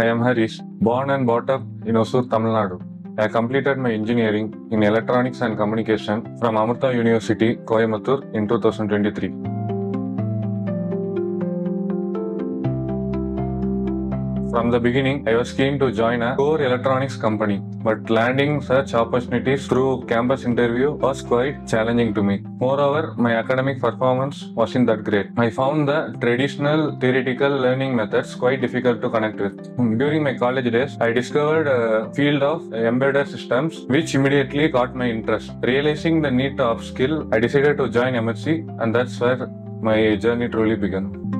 I am Harish, born and brought up in Osur, Tamil Nadu. I completed my engineering in electronics and communication from Amrita University, Coimbatore in 2023. From the beginning, I was keen to join a core electronics company, but landing such opportunities through campus interview was quite challenging to me. Moreover, my academic performance wasn't that great. I found the traditional theoretical learning methods quite difficult to connect with. During my college days, I discovered a field of embedded systems which immediately caught my interest. Realizing the need to upskill, I decided to join Emertxe and that's where my journey truly began.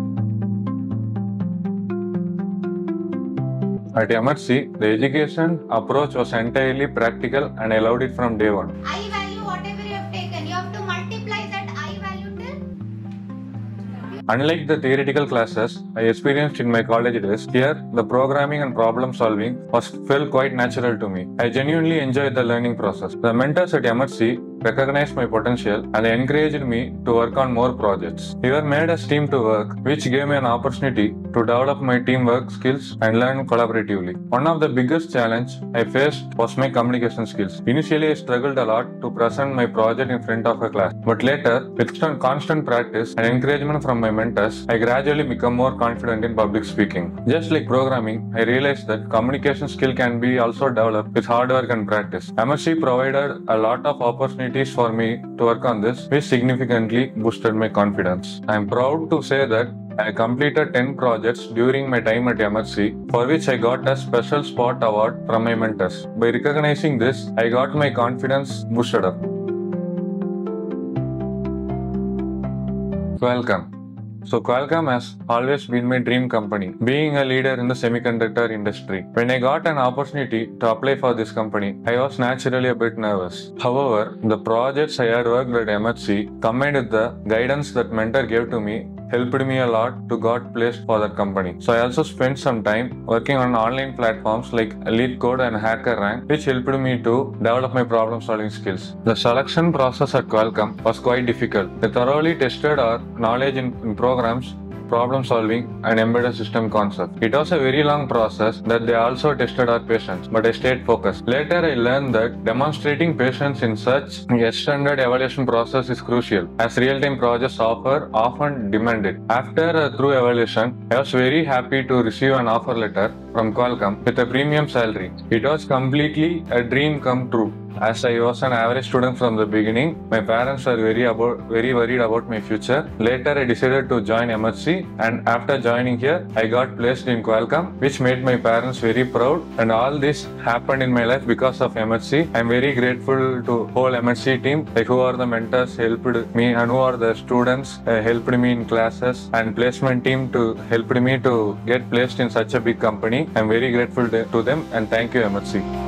At Emertxe, the education approach was entirely practical and I loved it from day one. I value whatever you have taken. You have to multiply that I value till Unlike the theoretical classes I experienced in my college days, here the programming and problem solving was felt quite natural to me. I genuinely enjoyed the learning process. The mentors at Emertxe recognized my potential and encouraged me to work on more projects. We were made as team to work, which gave me an opportunity to develop my teamwork skills and learn collaboratively. One of the biggest challenge I faced was my communication skills. Initially, I struggled a lot to present my project in front of a class, but later, with constant practice and encouragement from my mentors, I gradually become more confident in public speaking. Just like programming, I realized that communication skill can be also developed with hard work and practice. Emertxe provided a lot of opportunities for me to work on this, which significantly boosted my confidence. I am proud to say that I completed 10 projects during my time at Emertxe, for which I got a special spot award from my mentors. By recognizing this, I got my confidence boosted up. Qualcomm. So Qualcomm has always been my dream company, being a leader in the semiconductor industry. When I got an opportunity to apply for this company, I was naturally a bit nervous. However, the projects I had worked at Emertxe combined with the guidance that mentor gave to me helped me a lot to got placed for that company. So I also spent some time working on online platforms like LeetCode and HackerRank, which helped me to develop my problem solving skills. The selection process at Qualcomm was quite difficult. They thoroughly tested our knowledge in, in programs problem solving and embedded system concept. It was a very long process that they also tested our patience, but I stayed focused. Later, I learned that demonstrating patience in such extended evaluation process is crucial, as real-time projects offer often demand it. After a through evaluation, I was very happy to receive an offer letter from Qualcomm with a premium salary. It was completely a dream come true. As I was an average student from the beginning, my parents were very about very worried about my future. Later, I decided to join Emertxe, and after joining here, I got placed in Qualcomm, which made my parents very proud. And all this happened in my life because of Emertxe. I'm very grateful to whole Emertxe team, like who are the mentors helped me, and who are the students uh, helped me in classes, and placement team to helped me to get placed in such a big company. I'm very grateful to them, and thank you Emertxe.